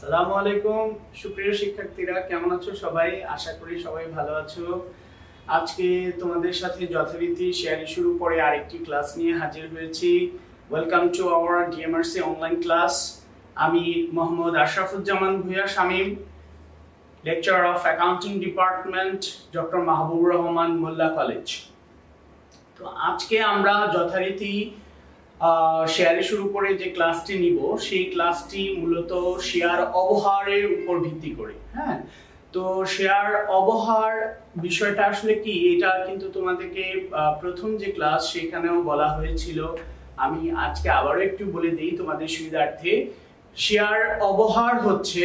সালামু আলাইকুম, সুপ্রিয় শিক্ষার্থীরা, কেমন আছো সবাই? আশা করি সবাই ভালো আছো। আজকে তোমাদের সাথে যথারীতি শেয়ারি শুরু উপরে আরেকটি ক্লাস নিয়ে হাজির হয়েছি। Welcome to our DMRC online class আমি Mohammad Ashrafuzzaman Bhuiyan Shamim lecture of accounting department doctor Mahbubur Rahman Molla college তো আজকে আমরা যথারীতি শেয়ারে শুরু করে যে ক্লাসটি নিব, সেই ক্লাসটি মূলত শেয়ার অবহারের উপর ভিত্তি করে হ্যাঁ? তো শেয়ার অবহার বিষয়টা আসলে কি? এটা কিন্তু তোমাদেরকে প্রথম যে ক্লাস সেখানেও বলা হয়েছিল। আমি আজকে আবারও একটু বলে দিই তোমাদের সুবিধার্থে। শেয়ার অবহার হচ্ছে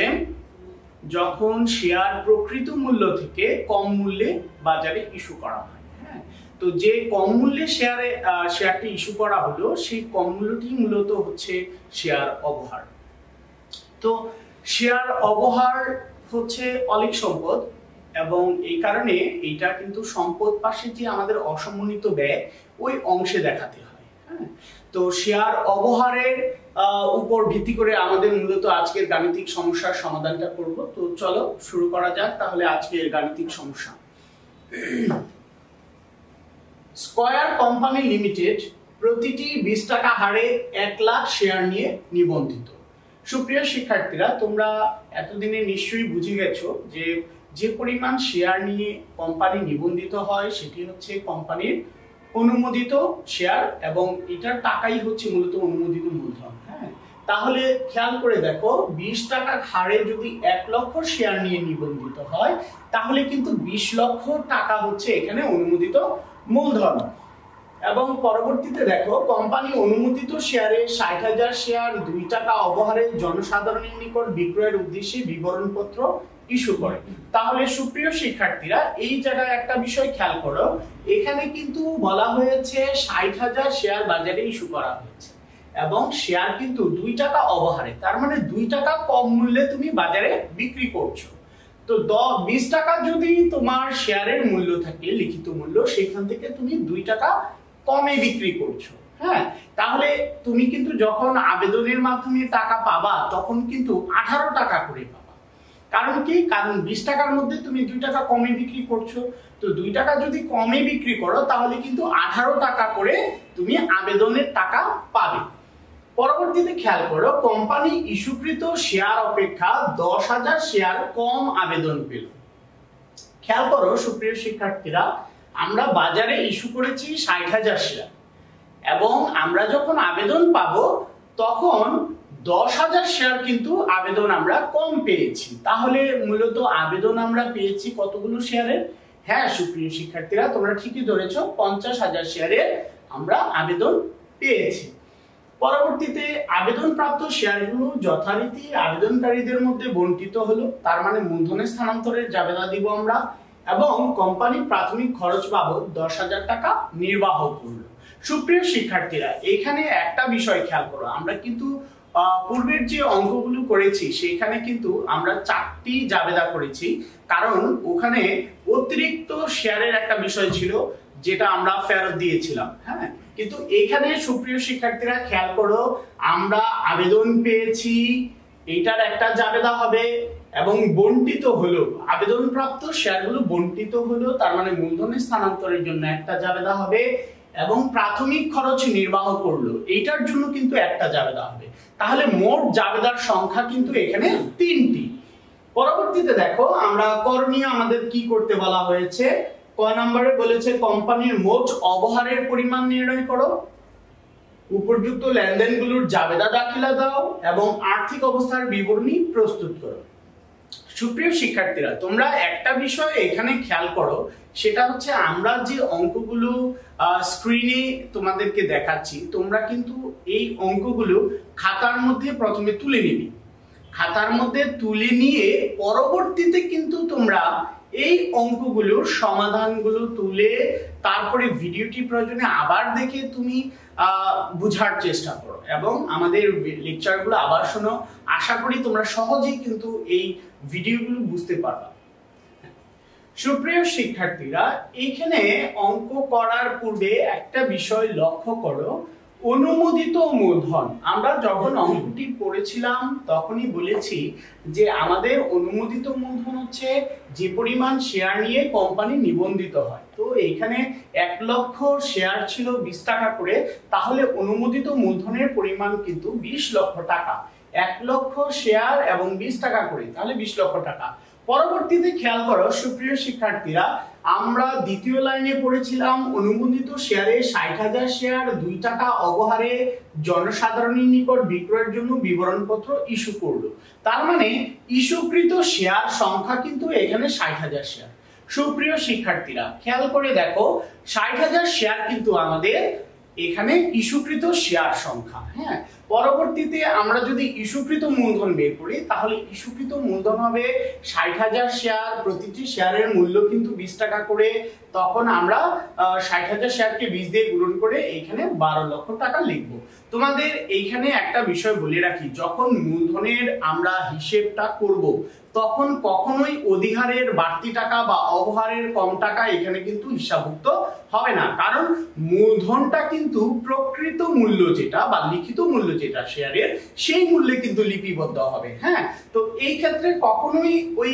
যখন শেয়ার প্রকৃত মূল্য থেকে কম মূল্যে বাজারে ইস্যু করা হয়। তো যে কম মূল্যে শেয়ারে শেয়ারটি ইস্যু করা হলো, সেই কম মূল্যটি মূলত হচ্ছে শেয়ার অবহার। তো শেয়ার অবহার হচ্ছে অলিক সম্পদ এবং এই কারণে এইটা কিন্তু সম্পদ পাশে যে আমাদের অসমন্বিত ব্যয়, ওই অংশে দেখাতে হয়। হ্যাঁ? তো শেয়ার অবহারের উপর ভিত্তি করে আমাদের মূলত আজকের গাণিতিক সমস্যার সমাধানটা করব। তো চলো শুরু করা যাক তাহলে আজকের গাণিতিক সমস্যা। স্কয়ার কোম্পানি লিমিটেড প্রতিটি বিশ টাকা হারে এক লাখ শেয়ার নিয়ে নিবন্ধিত। সুপ্রিয় শিক্ষার্থীরা, তোমরা এতদিনে নিশ্চয়ই বুঝে গেছো যে যে পরিমাণ শেয়ার নিয়ে কোম্পানি নিবন্ধিত হয়, সেটি হচ্ছে কোম্পানির অনুমোদিত শেয়ার এবং এটার টাকাই হচ্ছে মূলত অনুমোদিত মূলধন হ্যাঁ? তাহলে খেয়াল করে দেখো, বিশ টাকার হারে যদি এক লক্ষ শেয়ার নিয়ে নিবন্ধিত হয়, তাহলে কিন্তু বিশ লক্ষ টাকা হচ্ছে এখানে অনুমোদিত মূলধন। এবং পরবর্তীতে দেখো কোম্পানি অনুমোদিত শেয়ারে ষাট হাজার শেয়ার দুই টাকা অবহারে জনসাধারণের নিকট বিক্রয়ের উদ্দেশ্যে বিবরণপত্র ইস্যু করে। তাহলে সুপ্রিয় শিক্ষার্থীরা, এই জায়গায় একটা বিষয় খেয়াল করো, এখানে কিন্তু বলা হয়েছে ষাট হাজার শেয়ার বাজারে ইস্যু করা হয়েছে। এবং শেয়ার কিন্তু দুই টাকা অবহারে, তার মানে দুই টাকা কম মূল্যে তুমি বাজারে বিক্রি করছ। তো দশ বিশ টাকা যদি তোমার শেয়ারের মূল্য থাকে, লিখিত মূল্য, সেখান থেকে তুমি দুই টাকা কমে বিক্রি করছ। হ্যাঁ? তাহলে তুমি কিন্তু যখন আবেদনের মাধ্যমে টাকা পাবা, তখন কিন্তু আঠারো টাকা করে পাবা। কারণ কি? কারণ বিশ টাকার মধ্যে তুমি দুই টাকা কমে বিক্রি করছ। তো দুই টাকা যদি কমে বিক্রি করো, তাহলে কিন্তু আঠারো টাকা করে তুমি আবেদনের টাকা পাবে। পরবর্তীতে খেয়াল করো কোম্পানি ইস্যুকৃত শেয়ার অপেক্ষা দশ হাজার শেয়ার কম আবেদন পেল। খেয়াল করো, সুপ্রিয় শিক্ষার্থীরা, আমরা বাজারে ইস্যু করেছি ষাট হাজার শেয়ার এবং আমরা যখন আবেদন পাব, তখন দশ হাজার শেয়ার কিন্তু আবেদন আমরা কম পেয়েছি। তাহলে মূলত আবেদন আমরা পেয়েছি কতগুলো শেয়ারের হ্যাঁ সুপ্রিয় শিক্ষার্থীরা, তোমরা ঠিকই ধরেছ, পঞ্চাশ হাজার শেয়ারের আমরা আবেদন পেয়েছি। পরবর্তীতে আবেদন প্রাপ্ত শেয়ারগুলো যথারীতি আবেদনকারীদের মধ্যে বন্টিত হলো। তার মানে মূলধনের স্থানান্তরের জাবেদা দিব আমরা এবং কোম্পানি প্রাথমিক খরচ বাবদ দশ হাজার টাকা নির্বাহ করল। সুপ্রিয় শিক্ষার্থীরা, এখানে একটা বিষয় খেয়াল করো। আমরা কিন্তু পূর্বের যে অঙ্কগুলো করেছি সেখানে কিন্তু আমরা চারটি জাবেদা করেছি। কারণ ওখানে অতিরিক্ত শেয়ারের একটা বিষয় ছিল, যেটা আমরা ফেরত দিয়েছিলাম হ্যাঁ? কিন্তু এখানে সুপ্রিয় শিক্ষার্থীরা খেয়াল করো, আমরা আবেদন পেয়েছি, এটার একটা জাবেদা হবে এবং বন্টিত হলো। আবেদন প্রাপ্ত শেয়ারগুলো বন্টিত হলো, তার মানে মূলধনের স্থানান্তরের জন্য একটা জাবেদা হবে এবং প্রাথমিক খরচ নির্বাহ করল। এইটার জন্য কিন্তু একটা জাবেদা হবে। তাহলে মোট জাবেদার সংখ্যা কিন্তু এখানে তিনটি। পরবর্তীতে দেখো, আমরা করণীয় আমাদের কি করতে বলা হয়েছে? ক নম্বরে বলেছে, কোম্পানির মোট অবহারের পরিমাণ নির্ণয় করো। উপযুক্ত লেনদেনগুলোর জাবেদা দাখিলা দাও এবং আর্থিক অবস্থার বিবরণী প্রস্তুত করো। সুপ্রিয় শিক্ষার্থীরা, তোমরা একটা বিষয় এখানে খেয়াল করো, সেটা হচ্ছে আমরা যে অঙ্কগুলো স্ক্রিনে তোমাদেরকে দেখাচ্ছি, তোমরা কিন্তু এই অঙ্কগুলো খাতার মধ্যে প্রথমে তুলে নিবি। খাতার মধ্যে তুলে নিয়ে পরবর্তীতে কিন্তু তোমরা এই অঙ্কগুলোর সমাধানগুলো তুলে তারপরে ভিডিওটি প্রয়োজনে আবার দেখে তুমি বুঝার চেষ্টা করো। এবং আমাদের লেকচারগুলো আবার শোনো। আশা করি তোমরা সহজেই কিন্তু এই ভিডিওগুলো বুঝতে পারবা। সুপ্রিয় শিক্ষার্থীরা, এইখানে অঙ্ক করার পূর্বে একটা বিষয় লক্ষ্য করো। অনুমোদিত মূলধন। আমরা যখন অঙ্কটি পড়েছিলাম, তখনই বলেছি যে আমাদের অনুমোদিত মূলধন হচ্ছে যে পরিমাণ শেয়ার নিয়ে কোম্পানি নিবন্ধিত হয়। তো এখানে এক লক্ষ শেয়ার ছিল বিশ টাকা করে, তাহলে অনুমোদিত মূলধনের পরিমাণ কিন্তু বিশ লক্ষ টাকা। এক লক্ষ শেয়ার এবং বিশ টাকা করে, তাহলে বিশ লক্ষ টাকা। পরবর্তীতে খেয়াল করো, সুপ্রিয় শিক্ষার্থীরা, আমরা দ্বিতীয় লাইনে পড়েছিলাম, অনুমোদিত শেয়ারে ষাট হাজার শেয়ার, দুই টাকা অবহারে জনসাধারণের নিকট বিক্রয়ের জন্য বিবরণপত্র ইস্যু করল। তার মানে ইস্যুকৃত শেয়ার সংখ্যা কিন্তু এখানে ষাট হাজার শেয়ার। সুপ্রিয় শিক্ষার্থীরা, খেয়াল করে দেখো, ষাট হাজার শেয়ার কিন্তু আমাদের এখানে ইস্যুকৃত শেয়ার সংখ্যা হ্যাঁ? পরবর্তীতে আমরা যদি ইস্যুকৃত মূলধন বের করি, তাহলে ইস্যুকৃত মূলধন হবে ষাট হাজার শেয়ার প্রতিটি শেয়ারের মূল্য কিন্তু বিশ টাকা করে। তখন আমরা ষাট হাজার শেয়ারকে বিশ দিয়ে গুণন করে এইখানে বারো লক্ষ টাকা লিখব। তোমাদের এইখানে একটা বিষয় বলে রাখি, যখন মূলধনের আমরা হিসেবটা করব তখন কখনোই অধিহারের বাড়তি টাকা বা অবহারের কম টাকা এখানে কিন্তু হিসাবভুক্ত হবে না। কারণ মূলধনটা কিন্তু প্রকৃত মূল্য যেটা বা লিখিত মূল্য যেটা শেয়ারের সেই মূল্যে কিন্তু লিপিবদ্ধ হবে। হ্যাঁ? তো এই ক্ষেত্রে কখনোই ওই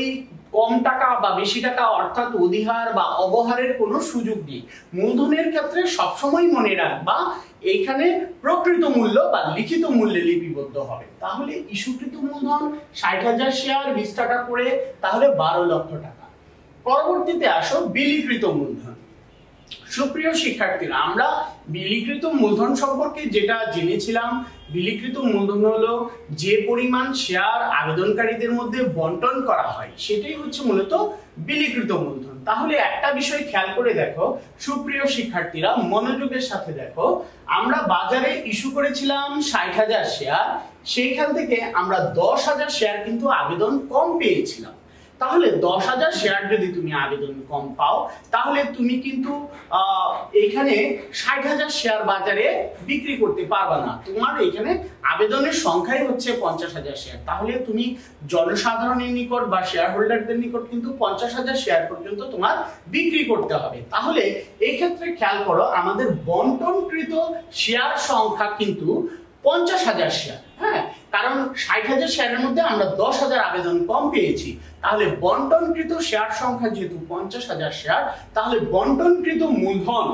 কম টাকা বা বেশি টাকা অর্থাৎ অধিহার বা অবহারের কোনো সুযোগ নেই। মূলধনের ক্ষেত্রে সবসময় মনে রাখবা, এইখানে প্রকৃত মূল্য বা লিখিত মূল্যে লিপিবদ্ধ হবে। তাহলে ইস্যুকৃত মূলধন ষাট হাজার শেয়ার, বিশ টাকা করে, তাহলে বারো লক্ষ টাকা। পরবর্তীতে আসো বিলিকৃত মূলধন। সুপ্রিয় শিক্ষার্থীরা, আমরা বিলিকৃত মূলধন সম্পর্কে যেটা জেনেছিলাম বিলিকৃত মূলধন হলো যে পরিমাণ শেয়ার আবেদনকারীদের মধ্যে বন্টন করা হয়, সেটাই হচ্ছে মূলত বিলিকৃত মূলধন। তাহলে একটা বিষয় খেয়াল করে দেখো, সুপ্রিয় শিক্ষার্থীরা, মনোযোগের সাথে দেখো, আমরা বাজারে ইস্যু করেছিলাম ষাট হাজার শেয়ার সেইখান থেকে আমরা দশ হাজার শেয়ার কিন্তু আবেদন কম পেয়েছিলাম। তাহলে দশ হাজার শেয়ার যদি তুমি আবেদন কম পাও, তাহলে তুমি কিন্তু এখানে ষাট হাজার শেয়ার বাজারে বিক্রি করতে পারবে না। তোমার এখানে আবেদনের সংখ্যাই হচ্ছে পঞ্চাশ হাজার শেয়ার তাহলে তুমি জনসাধারণের নিকট বা শেয়ার হোল্ডারদের নিকট কিন্তু পঞ্চাশ হাজার শেয়ার পর্যন্ত তোমার বিক্রি করতে হবে। তাহলে এই ক্ষেত্রে খেয়াল করো, আমাদের বন্টনকৃত শেয়ার সংখ্যা কিন্তু পঞ্চাশ হাজার শেয়ার হ্যাঁ কারণ ষাট হাজার শেয়ারের মধ্যে আমরা দশ হাজার আবেদন কম পেয়েছি। তাহলে বন্টনকৃত শেয়ার সংখ্যা যেহেতু পঞ্চাশ হাজার শেয়ার, তাহলে বন্টনকৃত মূলধন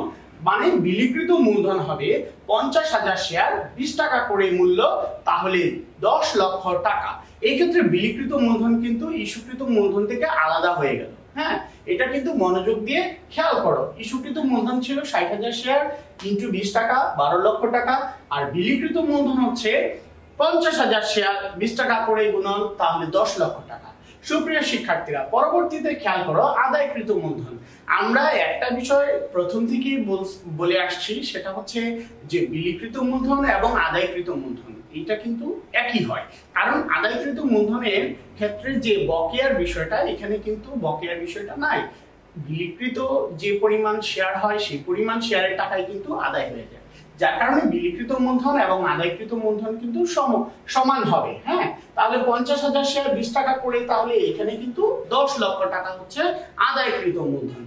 মানে বিলিকৃত মূলধন হবে পঞ্চাশ হাজার শেয়ার, বিশ টাকা করে মূল্য, তাহলে দশ লক্ষ টাকা। এই ক্ষেত্রে বিলিকৃত মূলধন কিন্তু ইস্যুকৃত মূলধন থেকে আলাদা হয়ে গেল। হ্যাঁ এটা কিন্তু মনোযোগ দিয়ে খেয়াল করো। ইস্যুকৃত মূলধন ছিল ষাট হাজার শেয়ার, ইন্টু বিশ টাকা, বারো লক্ষ টাকা, আর বিলিকৃত মূলধন হচ্ছে পঞ্চাশ হাজার শেয়ার বিশ টাকা করে গুণন তাহলে দশ লক্ষ টাকা। সুপ্রিয় শিক্ষার্থীরা, পরবর্তীতে খেয়াল করো, আদায়কৃত মূলধন। আমরা একটা বিষয় প্রথম থেকেই বলে আসছি, সেটা হচ্ছে যে বিলিকৃত মূলধন এবং আদায়কৃত মূলধন এটা কিন্তু একই হয়। কারণ আদায়কৃত মূলধনের ক্ষেত্রে যে বকেয়ার বিষয়টা, এখানে কিন্তু বকেয়ার বিষয়টা নাই। বিলিকৃত যে পরিমাণ শেয়ার হয়, সেই পরিমাণ শেয়ারের টাকাই কিন্তু আদায় হয়ে যায়। যার কারণে বিলিকৃত মূলধন এবং আদায়কৃত মূলধন কিন্তু সমান হবে হ্যাঁ? তাহলে পঞ্চাশ হাজার শেয়ার বিশ টাকা করে, তাহলে এখানে কিন্তু দশ লক্ষ টাকা হচ্ছে আদায়কৃত মূলধন।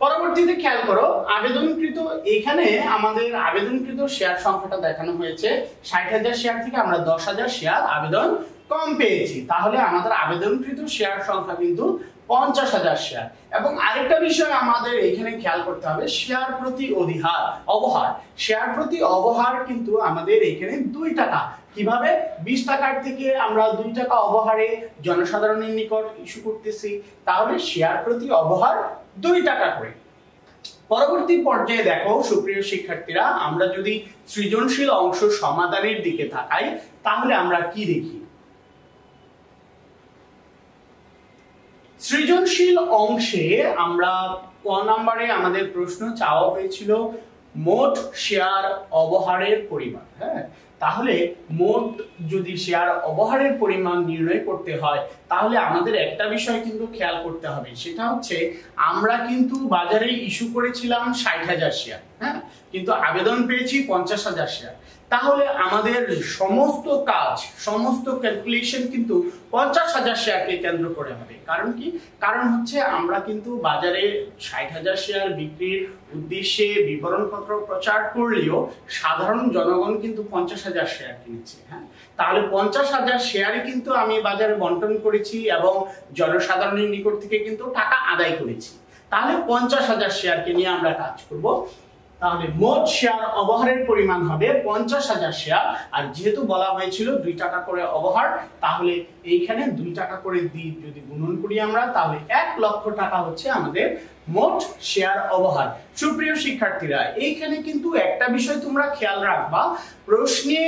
পরবর্তীতে খেয়াল করো, আবেদনকৃত, এখানে আমাদের আবেদনকৃত শেয়ার সংখ্যাটা দেখানো হয়েছে। ষাট হাজার শেয়ার থেকে আমরা দশ হাজার শেয়ার আবেদন কম পেয়েছি। তাহলে আমাদের আবেদনকৃত শেয়ার সংখ্যা কিন্তু পঞ্চাশ হাজার শেয়ার এবং আরেকটা বিষয় আমাদের এখানে খেয়াল করতে হবে শেয়ার প্রতি অধিহার, অবহার। শেয়ার প্রতি অবহার কিন্তু আমাদের এখানে দুই টাকা। কীভাবে? বিশ টাকার থেকে আমরা দুই টাকা অবহারে জনসাধারণের নিকট ইস্যু করতেছি। তাহলে শেয়ার প্রতি অবহার দুই টাকা করে। পরবর্তী পর্যায়ে দেখো, সুপ্রিয় শিক্ষার্থীরা, আমরা যদি সৃজনশীল অংশ সমাধানের দিকে তাকাই, তাহলে আমরা কি দেখি? সৃজনশীল অংশে আমরা ক নাম্বারে আমাদের প্রশ্ন চাওয়া হয়েছিল, মোট শেয়ার অবহারের পরিমাণ হ্যাঁ? তাহলে মোট যদি শেয়ার অবহারের পরিমাণ নির্ণয় করতে হয়, তাহলে আমাদের একটা বিষয় কিন্তু খেয়াল করতে হবে, সেটা হচ্ছে আমরা কিন্তু বাজারে ইস্যু করেছিলাম ষাট হাজার শেয়ার হ্যাঁ? কিন্তু আবেদন পেয়েছি পঞ্চাশ হাজার শেয়ার। তাহলে আমাদের সমস্ত কাজ, সমস্ত ক্যালকুলেশন কিন্তু পঞ্চাশ হাজার শেয়ারকে কেন্দ্র করে হবে। কারণ কি? কারণ হচ্ছে আমরা কিন্তু বাজারে ষাট হাজার শেয়ার বিক্রির উদ্দেশ্যে বিবরণপত্র প্রচার করলেও সাধারণ জনগণ কিন্তু পঞ্চাশ হাজার শেয়ার কিনেছে হ্যাঁ? তাহলে পঞ্চাশ হাজার শেয়ারে কিন্তু আমি বাজারে বন্টন করেছি এবং জনসাধারণের নিকট থেকে কিন্তু টাকা আদায় করেছি। তাহলে পঞ্চাশ হাজার শেয়ারকে নিয়ে আমরা কাজ করব। তাহলে মোট শেয়ার অবহারের পরিমাণ হবে পঞ্চাশ হাজার শেয়ার আর যেহেতু বলা হয়েছিল দুই টাকা করে অবহার, তাহলে এইখানে দুই টাকা করে দিই যদি গুণন করি আমরা, তাহলে এক লক্ষ টাকা হচ্ছে আমাদের মোট শেয়ার অবহার। সুপ্রিয় শিক্ষার্থীরা, এইখানে কিন্তু একটা বিষয় তোমরা খেয়াল রাখবা। প্রশ্নে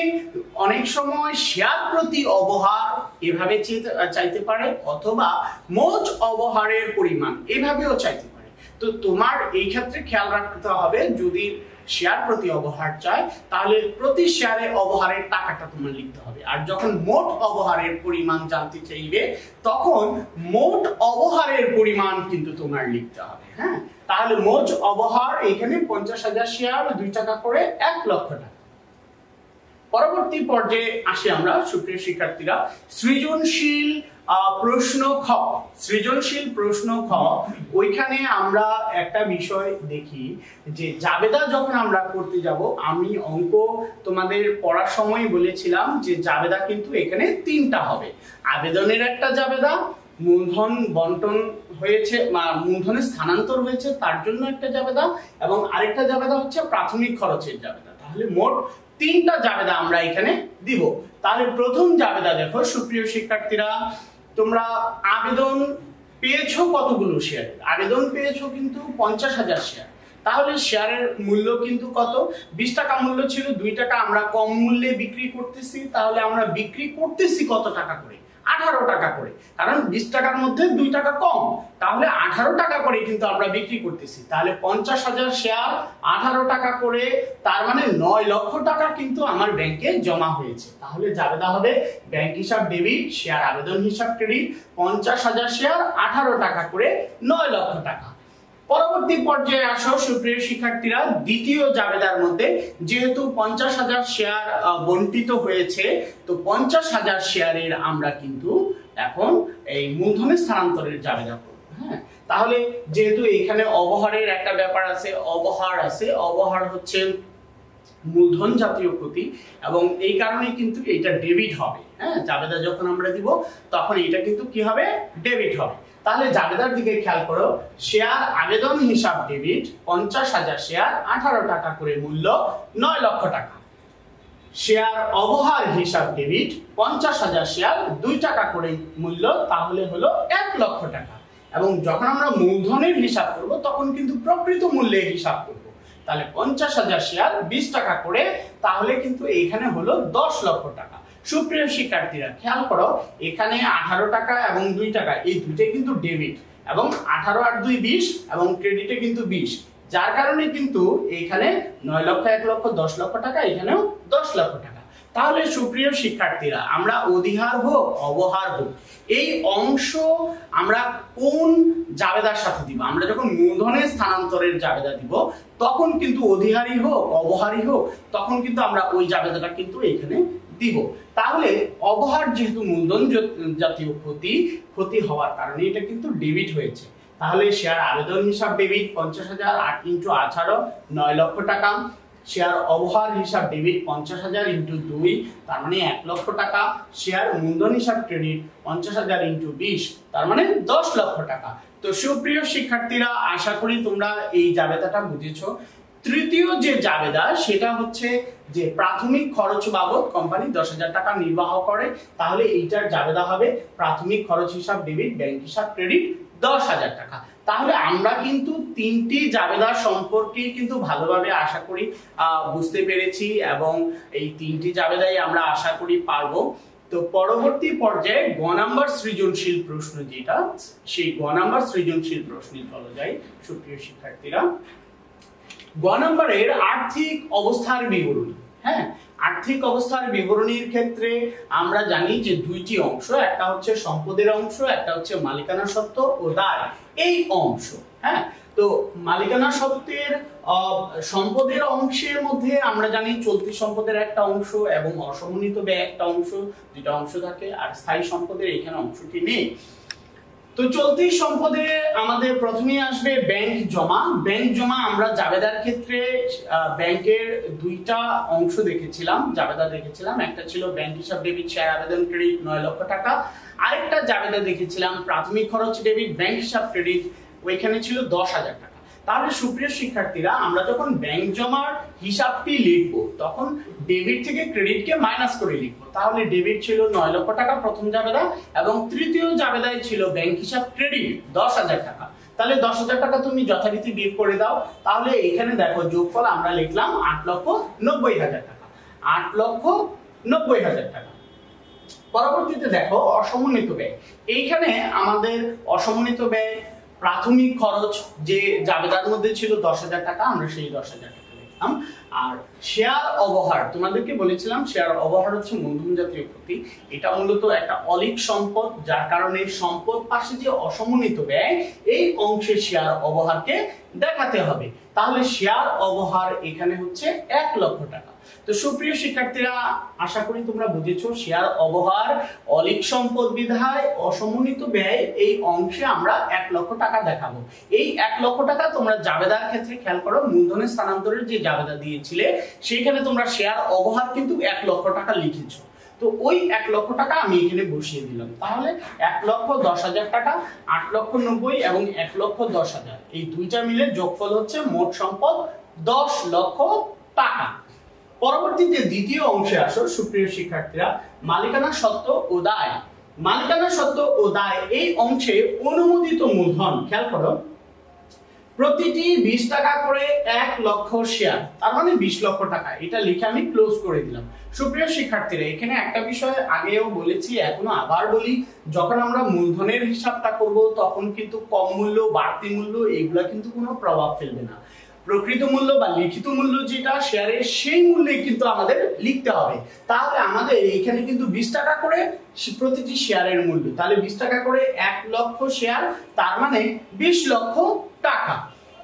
অনেক সময় শেয়ার প্রতি অবহার এভাবে চাইতে পারে, অথবা মোট অবহারের পরিমাণ এভাবেও চাইতে তো তোমার এই ক্ষেত্রে খেয়াল রাখতে হবে, যদি শেয়ার প্রতি অবহার চায়, তাহলে প্রতি শেয়ারে অবহারের টাকাটা তোমার লিখতে হবে। আর যখন মোট অবহারের পরিমাণ জানতে চাইবে, তখন মোট অবহারের পরিমাণ কিন্তু তোমার লিখতে হবে হ্যাঁ? তাহলে মোট অবহার এখানে পঞ্চাশ হাজার শেয়ার দুই টাকা করে এক লক্ষ টাকা। পরবর্তী পর্যায়ে আসি আমরা, সুপ্রিয় শিক্ষার্থীরা, সৃজনশীল প্রশ্ন খ, সৃজনশীল প্রশ্ন খ, ওইখানে আমরা একটা বিষয় দেখি যে জাবেদা যখন আমরা করতে যাব, আমি অঙ্ক তোমাদের পড়ার সময় বলেছিলাম যে জাবেদা কিন্তু এখানে তিনটা হবে। আবেদনের একটা জাবেদা, মূলধন বন্টন হয়েছে বা মূলধনের স্থানান্তর হয়েছে, তার জন্য একটা জাবেদা, এবং আরেকটা জাবেদা হচ্ছে প্রাথমিক খরচের জাবেদা। তাহলে মোট তিনটা জাবেদা আমরা এখানে দিব। তাহলে প্রথম জাবেদা দেখো, সুপ্রিয় শিক্ষার্থীরা তোমরা আবেদন পেয়েছ কতগুলো শেয়ার আবেদন পেয়েছ কিন্তু পঞ্চাশ হাজার শেয়ার তাহলে শেয়ারের মূল্য কিন্তু কত? বিশ টাকা মূল্য ছিল, দুই টাকা আমরা কম মূল্যে বিক্রি করতেছি, তাহলে আমরা বিক্রি করতেছি কত টাকা করে? আঠারো টাকা করে। কারণ বিশ টাকার মধ্যে দুই টাকা কম। তাহলে আঠারো টাকা করে কিন্তু আমরা বিক্রি করতেছি। তাহলে পঞ্চাশ হাজার শেয়ার আঠারো টাকা করে, তার মানে নয় লক্ষ টাকা কিন্তু আমার ব্যাংকে জমা হয়েছে। তাহলে জাবেদা হবে ব্যাংক হিসাব ডেবিট শেয়ার আবেদন হিসাব ক্রেডিট পঞ্চাশ হাজার শেয়ার আঠারো টাকা করে, নয় লক্ষ টাকা। পরবর্তী পর্যায়ে আসো, সুপ্রিয় শিক্ষার্থীরা। দ্বিতীয় জাবেদার মধ্যে যেহেতু পঞ্চাশ হাজার শেয়ার বন্টিত হয়েছে, তো পঞ্চাশ হাজার শেয়ারের আমরা কিন্তু এখন এই মূলধনের স্থানান্তরের জাবেদা করব হ্যাঁ? তাহলে যেহেতু এখানে অবহারের একটা ব্যাপার আছে, অবহার আছে, অবহার হচ্ছে মূলধন জাতীয় ক্ষতি এবং এই কারণে কিন্তু এটা ডেবিট হবে হ্যাঁ? জাবেদা যখন আমরা দিব, তখন এটা কিন্তু কি হবে? ডেবিট হবে। তাহলে জাবেদার দিকে খেয়াল করো শেয়ার আবেদন হিসাব ডেবিট পঞ্চাশ হাজার শেয়ার আঠারো টাকা করে মূল্য নয় লক্ষ টাকা। শেয়ার অবহার হিসাব ডেবিট পঞ্চাশ হাজার শেয়ার দুই টাকা করে মূল্য, তাহলে হলো এক লক্ষ টাকা। এবং যখন আমরা মূলধনের হিসাব করব, তখন কিন্তু প্রকৃত মূল্যের হিসাব করব। তাহলে পঞ্চাশ হাজার শেয়ার বিশ টাকা করে, তাহলে কিন্তু এইখানে হলো দশ লক্ষ টাকা। সুপ্রিয় শিক্ষার্থীরা, খেয়াল করো, এখানে আঠারো টাকা এবং দুই টাকা, এই দুইটাই কিন্তু ডেবিট এবং আঠারো আর দুই বিশ এবং ক্রেডিটে কিন্তু বিশ। যার কারণে কিন্তু এখানে নয় লক্ষ, এক লক্ষ, দশ লক্ষ টাকা, এখানেও দশ লক্ষ টাকা। তাহলে সুপ্রিয় শিক্ষার্থীরা, আমরা অধিহার হোক, অবহার হোক, এই অংশ আমরা কোন জাবেদার সাথে দিব? আমরা যখন মূলধনের স্থানান্তরের জাবেদা দিব, তখন কিন্তু অধিহারী হোক, অবহারী হোক, তখন কিন্তু আমরা ওই জাবেদাটা কিন্তু এখানে দিব তাহলে অবহার যেহেতু মূলধন জাতীয় ক্ষতি ক্ষতি হওয়ার কারণে এটা কিন্তু ডেবিট হয়েছে। তাহলে শেয়ার আবেদন হিসাব ডেবিট পঞ্চাশ হাজার আট ইন্টু আঠারো, নয় লক্ষ টাকা। শেয়ার অবহার হিসাব ডেবিট পঞ্চাশ হাজার ইন্টু দুই, তার মানে এক লক্ষ টাকা। শেয়ার মূলধন হিসাব ক্রেডিট পঞ্চাশ হাজার ইন্টু বিশ, তার মানে দশ লক্ষ টাকা। তো সুপ্রিয় শিক্ষার্থীরা, আশা করি তোমরা এই জাবেদাটা বুঝেছ। তৃতীয় যে জাবেদা, সেটা হচ্ছে যে প্রাথমিক খরচ বাবদ কোম্পানি দশ হাজার টাকা নির্বাহ করে, তাহলে এইটার জাবেদা হবে প্রাথমিক খরচ হিসাব ডেবিট ব্যাংক হিসাব ক্রেডিট দশ হাজার টাকা। তাহলে আমরা কিন্তু তিনটি জাবেদা সম্পর্কে কিন্তু ভালোভাবে আশা করি বুঝতে পেরেছি এবং এই তিনটি জাবেদাই আমরা আশা করি পারব। তো পরবর্তী পর্যায়ে গ নাম্বার সৃজনশীল প্রশ্ন যেটা, সেই গ নাম্বার সৃজনশীল প্রশ্নে চলে যায় সুপ্রিয় শিক্ষার্থীরা গ নম্বরের আর্থিক অবস্থার বিবরণী। হ্যাঁ আর্থিক অবস্থার বিবরণীর ক্ষেত্রে আমরা জানি যে দুইটি অংশ, একটা হচ্ছে সম্পদের অংশ, একটা হচ্ছে মালিকানা সত্ত্ব ও দায়। এই অংশ হ্যাঁ তো মালিকানা সত্ত্বের সম্পদের অংশের মধ্যে আমরা জানি চলতি সম্পদের একটা অংশ এবং অসমন্বিত ব্যয় একটা অংশ দুটা অংশ থাকে, আর স্থায়ী সম্পদের এখানে অংশটি নেই। তো চলতি সম্পদে আমাদের প্রথমেই আসবে ব্যাংক জমা। ব্যাংক জমা আমরা জাবেদার ক্ষেত্রে ব্যাংকের দুইটা অংশ দেখেছিলাম, জাবেদা দেখেছিলাম। একটা ছিল ব্যাংক হিসাব ডেবিট শেয়ার আবেদন ক্রেডিট নয় লক্ষ টাকা। আরেকটা জাবেদা দেখেছিলাম, প্রাথমিক খরচ ডেবিট ব্যাংক হিসাব ক্রেডিট ওইখানে ছিল দশ হাজার টাকা। তাহলে সুপ্রিয় শিক্ষার্থীরা, আমরা যখন ব্যাংক জমার হিসাবটি লিখব, তখন ডেবিট থেকে ক্রেডিটকে মাইনাস করে লিখব। তাহলে ডেবিট ছিল নয় লক্ষ টাকা, প্রথম জাবেদা, এবং তৃতীয় জাবেদায় ছিল ব্যাংক হিসাব ক্রেডিট, দশ হাজার টাকা। তাহলে দশ হাজার টাকা তুমি যথারীতি বিয়োগ করে দাও। তাহলে এখানে দেখো যোগফল আমরা লিখলাম আট লক্ষ নব্বই হাজার টাকা। আট লক্ষ নব্বই হাজার টাকা। পরবর্তীতে দেখো অসমন্বিত ব্যয়। এইখানে আমাদের অসমন্বিত ব্যয় প্রাথমিক খরচ যে জাবেদার মধ্যে ছিল দশ হাজার টাকা, আমরা সেই দশ হাজার টাকা লিখলাম আর শেয়ার অবহার, তোমাদেরকে বলেছিলাম শেয়ার অবহার হচ্ছে মূলধন জাতীয় ক্ষতি এটা মূলত একটা অলিক সম্পদ, যার কারণে সম্পদ পাশে যে অসমন্বিত ব্যয়, এই অংশে শেয়ার অবহারকে দেখাতে হবে। তাহলে শেয়ার অবহার এখানে হচ্ছে এক লক্ষ টাকা। তো সুপ্রিয় শিক্ষার্থীরা, আশা করি তোমরা বুঝেছ, শেয়ার, অবহার, অলিক সম্পদ বিধায়, অসমন্বিত ব্যয়, এই অংশে আমরা এক লক্ষ টাকা দেখাবো। এই এক লক্ষ টাকা তোমরা জাবেদার ক্ষেত্রে খেয়াল করো মূলধনের স্থানান্তরের যে জাবেদা দিয়েছিলে, সেইখানে তোমরা শেয়ার, অবহার কিন্তু এক লক্ষ টাকা লিখেছো। তো ওই এক লক্ষ টাকা আমি এখানে বসিয়ে দিলাম। তাহলে এক লক্ষ দশ হাজার টাকা, আট লক্ষ নব্বই এবং এক লক্ষ দশ হাজার, এই দুইটা মিলে যোগফল হচ্ছে মোট সম্পদ দশ লক্ষ টাকা। পরবর্তীতে দ্বিতীয় অংশে আসো সুপ্রিয় শিক্ষার্থীরা মালিকানা সত্ত্ব ও দায়। মালিকানা সত্ত্ব ও দায় এই অংশে অনুমোদিত মূলধন, খেয়াল করো, প্রতিটি বিশ টাকা করে এক লক্ষ শেয়ার তার মানে বিশ লক্ষ টাকা। এটা লিখে আমি ক্লোজ করে দিলাম। সুপ্রিয় শিক্ষার্থীরা, এখানে একটা বিষয় আগেও বলেছি, এখনও আবার বলি, যখন আমরা মূলধনের হিসাবটা করব, তখন কিন্তু কম মূল্য, বাড়তি মূল্য, এগুলা কিন্তু কোনো প্রভাব ফেলবে না। প্রকৃত মূল্য বা লিখিত মূল্য যেটা শেয়ারের সেই মূল্যে কিন্তু আমাদের লিখতে হবে। তাহলে আমাদের এখানে কিন্তু বিশ টাকা করে প্রতিটি শেয়ারের মূল্য। তাহলে বিশ টাকা করে এক লক্ষ শেয়ার তার মানে বিশ লক্ষ টাকা।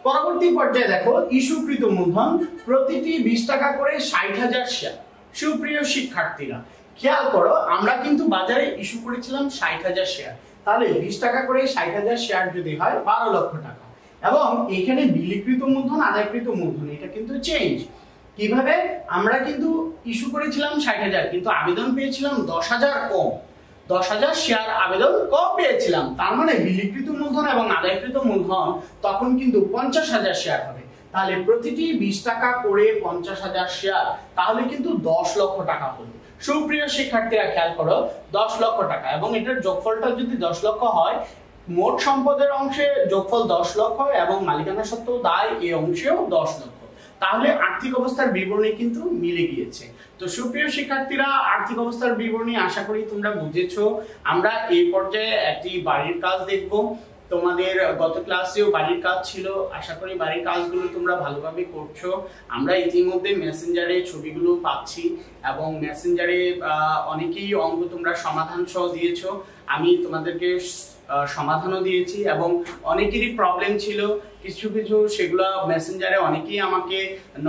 পরবর্তী পর্যায়ে দেখো, ইস্যুকৃত মূলধন, প্রতিটি বিশ টাকা করে ষাট হাজার শেয়ার সুপ্রিয় শিক্ষার্থীরা, খেয়াল করো, আমরা কিন্তু বাজারে ইস্যু করেছিলাম ষাট হাজার শেয়ার তাহলে বিশ টাকা করে ষাট হাজার শেয়ার যদি হয়, বারো লক্ষ টাকা। এবং এখানে বিলিকৃত মূলধন, আদায়কৃত মূলধন, এটা কিন্তু চেঞ্জ কীভাবে? আমরা কিন্তু ইস্যু করেছিলাম ষাট হাজার, কিন্তু আবেদন পেয়েছিলাম দশ হাজার কম। দশ হাজার শেয়ার আবেদন কম পেয়েছিলাম। তার মানে বিলিকৃত মূলধন এবং আদায়কৃত মূলধন তখন কিন্তু পঞ্চাশ হাজার শেয়ার হবে। তাহলে প্রতিটি বিশ টাকা করে পঞ্চাশ হাজার শেয়ার তাহলে কিন্তু দশ লক্ষ টাকা হলো। সুপ্রিয় শিক্ষার্থীরা খেয়াল করো, দশ লক্ষ টাকা এবং এটার যোগফলটা যদি দশ লক্ষ হয় মোট সম্পদের অংশে যোগফল দশ লক্ষ এবং মালিকানা সত্ত্বেও দায় এই অংশেও দশ লক্ষ। তাহলে আর্থিক অবস্থার বিবরণী কিন্তু মিলে গিয়েছে। তো সুপ্রিয় শিক্ষার্থীরা, আর্থিক অবস্থার বিবরণী আশা করি তোমরা বুঝেছ। আমরা এই পর্যায়ে একটি বাড়ির কাজ দেখব। তোমাদের গত ক্লাসেও বাড়ির কাজ ছিল। আশা করি বাড়ির কাজগুলো তোমরা ভালোভাবে করছ। আমরা ইতিমধ্যে মেসেঞ্জারে ছবিগুলো পাচ্ছি এবং মেসেঞ্জারে অনেকেই অঙ্ক তোমরা সমাধান সহ দিয়েছ। আমি তোমাদেরকে সমাধানও দিয়েছি এবং অনেকেরই প্রবলেম ছিল। কিছু কিছু সেগুলো মেসেঞ্জারে অনেকেই আমাকে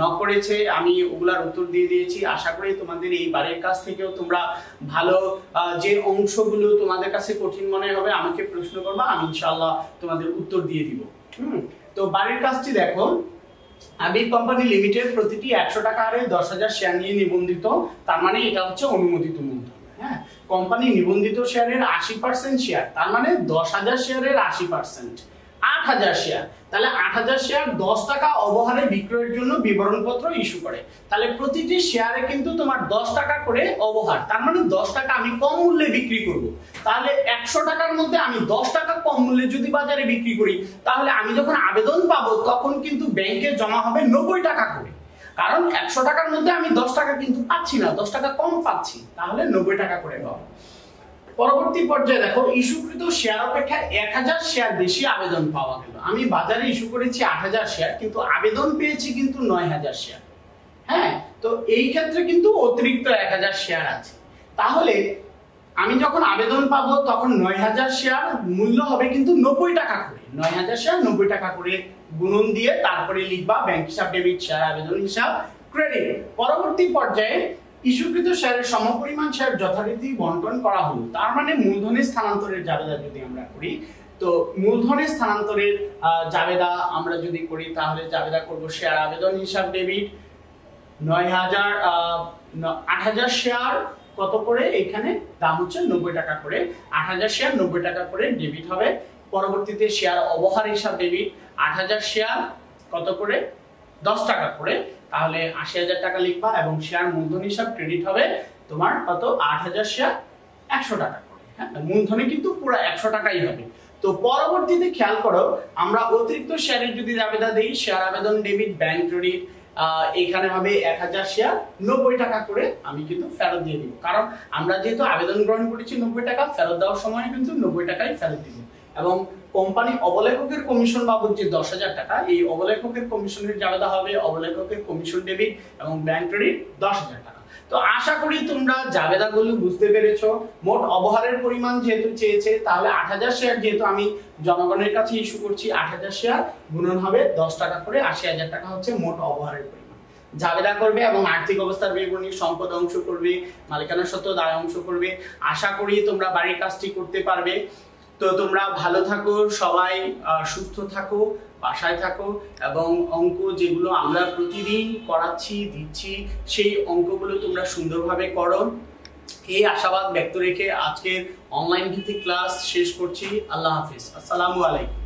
ন করেছে। আমি ওগুলার উত্তর দিয়ে দিয়েছি। আশা করি তোমাদের এই বাড়ির কাছ থেকেও তোমরা ভালো যে অংশগুলো তোমাদের কাছে কঠিন মনে হবে, আমাকে প্রশ্ন করবা, আমি ইনশাল্লাহ তোমাদের উত্তর দিয়ে দিব। হুম? তো বাড়ির কাজটি দেখো। আবির কোম্পানি লিমিটেড প্রতিটি একশো টাকা হারে দশ হাজার শেয়ার নিয়ে নিবন্ধিত। তার মানে এটা হচ্ছে অনুমোদিত মূলধন হ্যাঁ কোম্পানি নিবন্ধিত শেয়ারের আশি পার্সেন্ট শেয়ার তার মানে দশ হাজার শেয়ারের আশি পার্সেন্ট আট হাজার শেয়ার তাহলে আট হাজার শেয়ার দশ টাকা অবহারে বিক্রয়ের জন্য বিবরণপত্র ইস্যু করে। তাহলে প্রতিটি শেয়ারে কিন্তু তোমার দশ টাকা করে অবহার, তার মানে দশ টাকা আমি কম মূল্যে বিক্রি করব। তাহলে একশো টাকার মধ্যে আমি দশ টাকা কম মূল্যে যদি বাজারে বিক্রি করি, তাহলে আমি যখন আবেদন পাবো, তখন কিন্তু ব্যাংকে জমা হবে নব্বই টাকা করে। কারণ একশো টাকার মধ্যে আমি দশ টাকা কিন্তু পাচ্ছি না, দশ টাকা কম পাচ্ছি। তাহলে নব্বই টাকা করে পাবো পরবর্তী পর্যায়ে দেখো, ইস্যুকৃত শেয়ার অপেক্ষা এক হাজার শেয়ার বেশি আবেদন পাওয়া গেল। আমি বাজারে ইস্যু করেছি আট হাজার শেয়ার কিন্তু আবেদন পেয়েছি কিন্তু নয় হাজার শেয়ার হ্যাঁ তো এই ক্ষেত্রে কিন্তু অতিরিক্ত এক হাজার শেয়ার আছে। তাহলে আমি যখন আবেদন পাবো তখন নয় হাজার শেয়ার মূল্য হবে কিন্তু নব্বই টাকা করে। নয় হাজার শেয়ার নব্বই টাকা করে গুণন দিয়ে তারপরে লিখবা ব্যাংক হিসাব ডেবিট শেয়ার আবেদন হিসাব ক্রেডিট পরবর্তী পর্যায়ে ইস্যুকৃত শেয়ারের সমপরিমাণ শেয়ার যথারীতি বন্টন করা হলো। তার মানে মূলধনের স্থানান্তরের জাবেদা যদি আমরা করি, তো মূলধনের স্থানান্তরের জাবেদা আমরা যদি করি, তাহলে জাবেদা করব শেয়ার আবেদন হিসাব ডেবিট নয় হাজার আট হাজার শেয়ার কত করে? এখানে দাম হচ্ছে নব্বই টাকা করে। আট হাজার শেয়ার নব্বই টাকা করে ডেবিট হবে পরবর্তীতে শেয়ার অবহার হিসাব ডেবিট আট হাজার শেয়ার কত করে? দশ টাকা করে। তাহলে আশি হাজার টাকা লিখবা এবং শেয়ার মূলধন হিসাব ক্রেডিট হবে তোমার কত? আট হাজার শেয়ার একশো টাকা করে। হ্যাঁ? মূলধনে কিন্তু পুরো একশো টাকাই হবে। তো পরবর্তীতে খেয়াল করো, আমরা অতিরিক্ত শেয়ারের যদি আবেদন দিই শেয়ার আবেদন ডেবিট ব্যাংক ক্রেডিট এখানে হবে এক হাজার শেয়ার নব্বই টাকা করে আমি কিন্তু ফেরত দিয়ে দিব। কারণ আমরা যেহেতু আবেদন গ্রহণ করেছি নব্বই টাকা, ফেরত দেওয়ার সময় কিন্তু নব্বই টাকাই ফেরত দিব। এবং কোম্পানি অবলেখকের কমিশন বাবদ যে দশ হাজার টাকা, এই অবলেখকের কমিশনের জাবেদা হবে, অবলেখকের কমিশন ডেবিট এবং ব্যাংক ক্রেডিট দশ হাজার টাকা। তো আশা করি তোমরা জাবেদাগুলো বুঝতে পেরেছ। মোট অবহারের পরিমাণ যেহেতু চেয়েছে, তাহলে আট হাজার শেয়ার যেহেতু আমি জনগণের কাছে ইস্যু করছি, আট হাজার শেয়ার গুণন হবে দশ টাকা করে আশি হাজার টাকা হচ্ছে মোট অবহারের পরিমাণ। জাবেদা করবে এবং আর্থিক অবস্থার বিবরণী সম্পদ অংশ করবে, মালিকানা সত্ত্ব দায় অংশ করবে। আশা করি তোমরা বাড়ির কাজটি করতে পারবে। তো তোমরা ভালো থাকো, সবাই সুস্থ থাকো, বাসায় থাকো এবং অঙ্ক যেগুলো আমরা প্রতিদিন করাচ্ছি, দিচ্ছি, সেই অঙ্কগুলো তোমরা সুন্দরভাবে করো। এই আশাবাদ ব্যক্ত রেখে আজকের অনলাইন ভিত্তিক ক্লাস শেষ করছি। আল্লাহ হাফিজ। আসসালামু আলাইকুম।